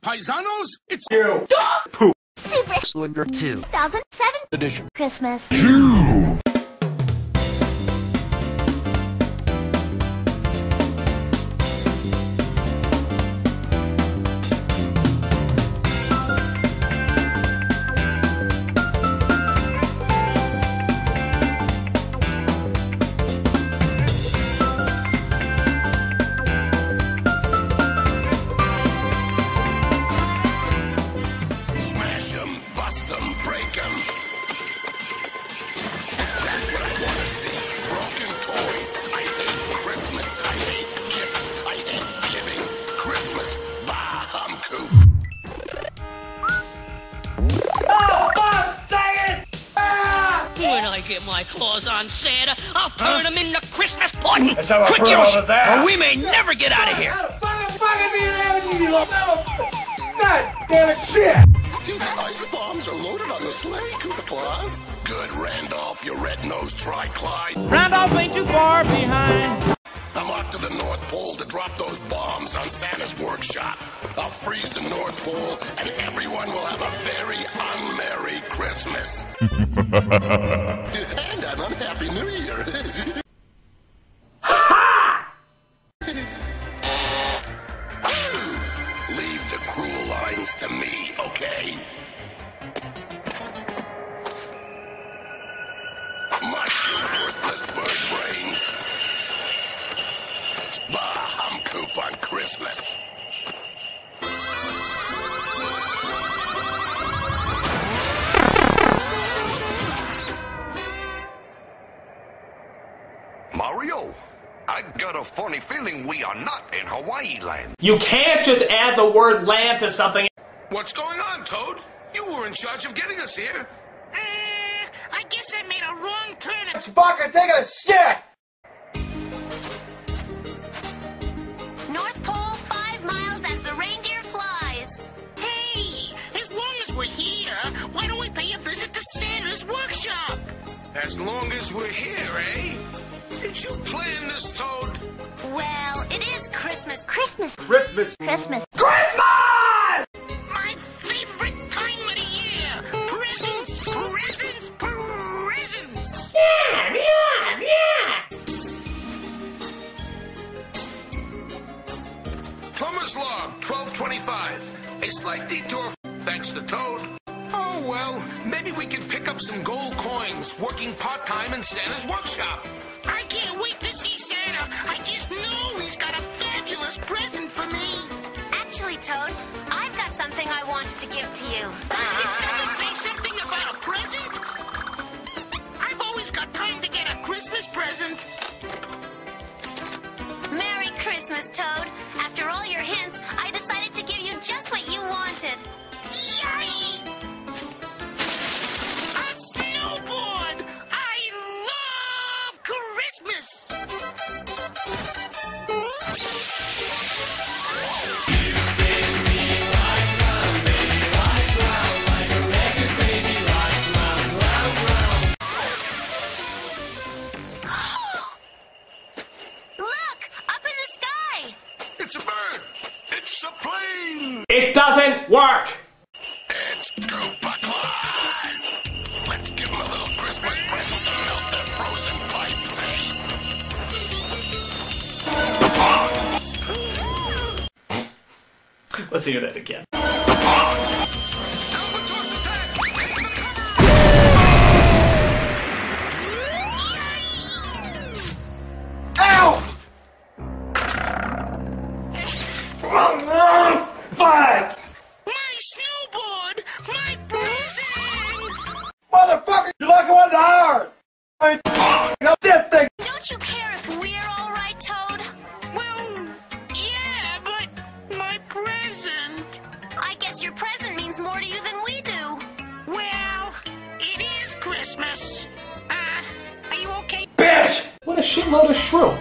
paisanos, it's You. Super Slinger 2. 2007 Edition. Christmas. smash get my claws on Santa, I'll turn him into Christmas pudding. Let's have Quick, throw Yoshi, that. or we may never get out of here. God damn it, shit! Ice bombs are loaded on the sleigh, Koopa Claus. Good, Randolph, you red-nosed Tryclyde. Randolph ain't too far behind. To the North Pole to drop those bombs on Santa's workshop. I'll freeze the North Pole, and everyone will have a very unmerry Christmas. and an unhappy New Year. Leave the cruel lines to me, okay? Mushroom worthless coop on Christmas. Mario, I got a funny feeling we are not in Hawaii land. You can't just add the word land to something. What's going on, Toad? You were in charge of getting us here. Uh, I guess I made a wrong turn. at- Chewbacca taking a shit! Long as we're here, eh? Did you plan this, Toad? Well, it is Christmas. Christmas. Christmas. Christmas. Christmas! My favorite time of the year. Presents, presents, presents. Yeah, yeah, yeah. Plumber's log, 1225. A slight detour, thanks to Toad. Oh, well, maybe we can pick up some gold coins working part-time in Santa's workshop. I can't wait to see Santa. I just know he's got a fabulous present for me. Actually, Toad, I've got something I wanted to give to you. Did someone Plane! It doesn't work. It's. Let's give them a little Christmas present to melt their frozen pipes, eh? Let's hear that again. This thing! Don't you care if we're all right, Toad? Well, yeah, but my present. I guess your present means more to you than we do. Well, it is Christmas. Uh, are you okay? Bitch! What a shitload of shrew.